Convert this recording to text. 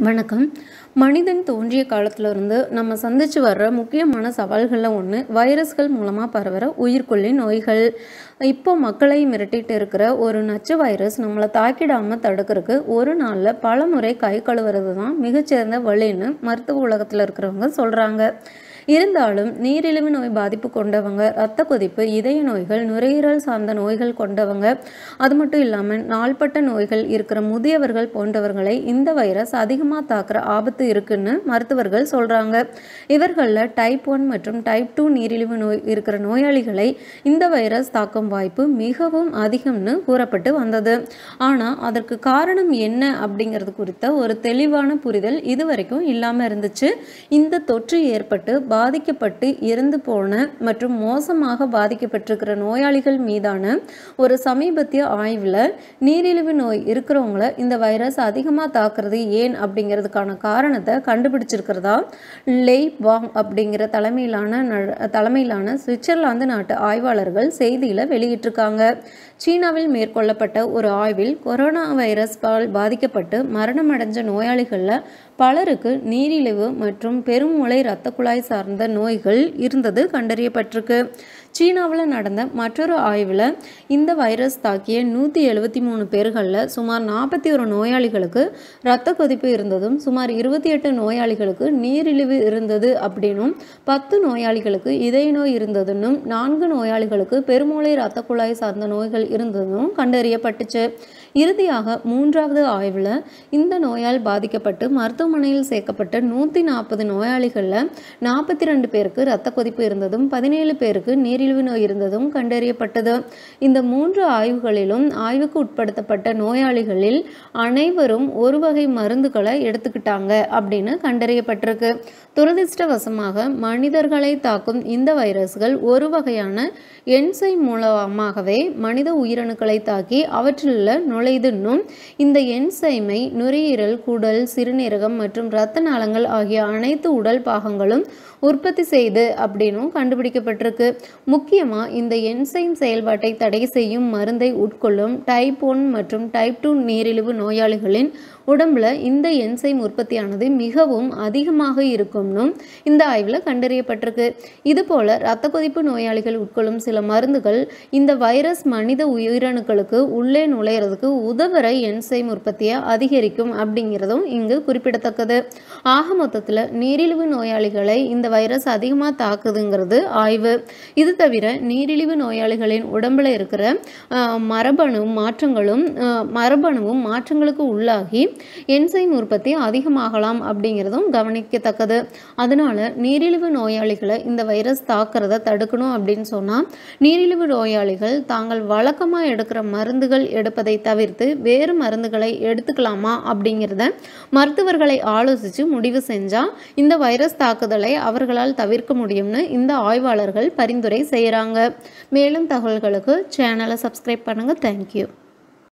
வணக்கம். மனிதன் தோன்றிய காலத்திலிருந்து நம்ம சந்திச்சு வர்ற முக்கியமான சவால்களில் ஒன்று வைரஸ்கள் மூலமாக பரவுகிற உயிர்கொல்லி நோய்கள். இப்போ மக்களை மிரட்டிட்டு இருக்கிற ஒரு நச்சு வைரஸ் நம்மளை தாக்கிடாமல் தடுக்கிறதுக்கு ஒரு நாளில் பல முறை கை கழுவுறது தான் மிகச்சிறந்த வழின்னு மருத்துவ உலகத்தில் இருக்கிறவங்க சொல்கிறாங்க இருந்தாலும் நீரிழிவு நோய் பாதிப்பு கொண்டவங்க இரத்த கொதிப்பு இதய நோய்கள் நுரையீரல் சார்ந்த நோய்கள் கொண்டவங்க அது மட்டும் இல்லாமல் நாள்பட்ட நோய்கள் இருக்கிற முதியவர்கள் போன்றவர்களை இந்த வைரஸ் அதிகமாக தாக்குற ஆபத்து இருக்குன்னு மருத்துவர்கள் சொல்கிறாங்க இவர்களில் டைப் ஒன் மற்றும் டைப் டூ நீரிழிவு நோய் இருக்கிற நோயாளிகளை இந்த வைரஸ் தாக்கும் வாய்ப்பு மிகவும் அதிகம்னு கூறப்பட்டு வந்தது. ஆனால் அதற்கு காரணம் என்ன அப்படிங்கிறது குறித்த ஒரு தெளிவான புரிதல் இதுவரைக்கும் இல்லாமல் இருந்துச்சு. இந்த தொற்று ஏற்பட்டு பாதிக்கப்பட்டு இறந்து போன மற்றும் மோசமாக பாதிக்கப்பட்டிருக்கிற நோயாளிகள் மீதான ஒரு சமீபத்திய ஆய்வில் நீரிழிவு நோய் இருக்கிறவங்கள இந்த வைரஸ் அதிகமாக தாக்குறது ஏன் அப்படிங்கிறதுக்கான காரணத்தை கண்டுபிடிச்சிருக்கிறதா? லெய் வாங் அப்படிங்கிற தலைமையிலான தலைமையிலான சுவிட்சர்லாந்து நாட்டு ஆய்வாளர்கள் செய்தியில் வெளியிட்டிருக்காங்க. சீனாவில் மேற்கொள்ளப்பட்ட ஒரு ஆய்வில் கொரோனா வைரஸ் பால் பாதிக்கப்பட்டு மரணமடைஞ்ச நோயாளிகளில் பலருக்கு நீரிழிவு மற்றும் பெருமூளை இரத்த குழாய் சார்ந்த நோய்கள் இருந்தது கண்டறியப்பட்டிருக்கு. சீனாவில் நடந்த மற்றொரு ஆய்வில் இந்த வைரஸ் தாக்கிய நூற்றி எழுபத்தி மூணு பேர்களில் சுமார் நாற்பத்தி ஒரு நோயாளிகளுக்கு இரத்த கொதிப்பு இருந்ததும் சுமார் இருபத்தி எட்டு நோயாளிகளுக்கு நீரிழிவு இருந்தது அப்படின்னும் பத்து நோயாளிகளுக்கு இதய நோய் இருந்ததுன்னும் நான்கு நோயாளிகளுக்கு பெருமூளை இரத்த குழாய் சார்ந்த நோய்கள் இருந்ததும் கண்டறியப்பட்டுச்சு. இறுதியாக மூன்றாவது ஆய்வில் இந்த நோயால் பாதிக்கப்பட்டு மருத்துவமனையில் சேர்க்கப்பட்ட நூற்றி நாற்பது நோயாளிகளில் நாற்பத்தி ரெண்டு பேருக்கு இரத்த கொதிப்பு இருந்ததும் பதினேழு பேருக்கு நீர் நீரிழிவு நோய் இருந்ததும் கண்டறியப்பட்டது. இந்த மூன்று ஆய்வுகளிலும் ஆய்வுக்கு உட்படுத்தப்பட்ட நோயாளிகளில் அனைவரும் ஒரு வகை மருந்துகளை எடுத்துக்கிட்டாங்க அப்படின்னு கண்டறியப்பட்டிருக்கு. துரதிருஷ்டவசமாக மனிதர்களை தாக்கும் இந்த வைரஸ்கள் ஒரு வகையான என்சை மூலமாகவே மனித உயிரணுக்களை தாக்கி அவற்றில் நுழைதுன்னும் இந்த என்சைமை நுரையீரல் குடல் சிறுநீரகம் மற்றும் இரத்த நாளங்கள் ஆகிய அனைத்து உடல் பாகங்களும் உற்பத்தி செய்து அப்படின்னும் கண்டுபிடிக்கப்பட்டிருக்கு. முக்கியமாக இந்த என்சைம் செயல்பாட்டை தடை செய்யும் மருந்தை உட்கொள்ளும் டைப் ஒன் மற்றும் டைப் டூ நீரிழிவு நோயாளிகளின் உடம்புல இந்த என்சைம் உற்பத்தியானது மிகவும் அதிகமாக இருக்கும்னும் இந்த ஆய்வில் கண்டறியப்பட்டிருக்கு. இதுபோல இரத்த கொதிப்பு நோயாளிகள் உட்கொள்ளும் சில மருந்துகள் இந்த வைரஸ் மனித உயிரணுக்களுக்கு உள்ளே நுழையிறதுக்கு உதவுற என்சைம் உற்பத்தியை அதிகரிக்கும் அப்படிங்கிறதும் இங்கு குறிப்பிடத்தக்கது. ஆக மொத்தத்தில் நீரிழிவு நோயாளிகளை இந்த வைரஸ் அதிகமாக தாக்குதுங்கிறது ஆய்வு. இது தவிர நீரிழிவு நோயாளிகளின் உடம்புல இருக்கிற மரபணு மாற்றங்களும் மரபணுவும் மாற்றங்களுக்கு உள்ளாகி என்சைம் உற்பத்தி அதிகமாகலாம் அப்படிங்கிறதும் கவனிக்கத்தக்கது. அதனால நீரிழிவு நோயாளிகளை இந்த வைரஸ் தாக்குறத தடுக்கணும் அப்படின்னு சொன்னால் நீரிழிவு நோயாளிகள் தாங்கள் வழக்கமாக எடுக்கிற மருந்துகள் எடுப்பதை தவிர்த்து வேறு மருந்துகளை எடுத்துக்கலாமா அப்படிங்கிறத மருத்துவர்களை ஆலோசித்து முடிவு செஞ்சால் இந்த வைரஸ் தாக்குதலை அவர்களால் தவிர்க்க முடியும்னு இந்த ஆய்வாளர்கள் பரிந்துரை செய்கிறாங்க. மேலும் தகவல்களுக்கு சேனலை சப்ஸ்கிரைப் பண்ணுங்கள் தேங்க்யூ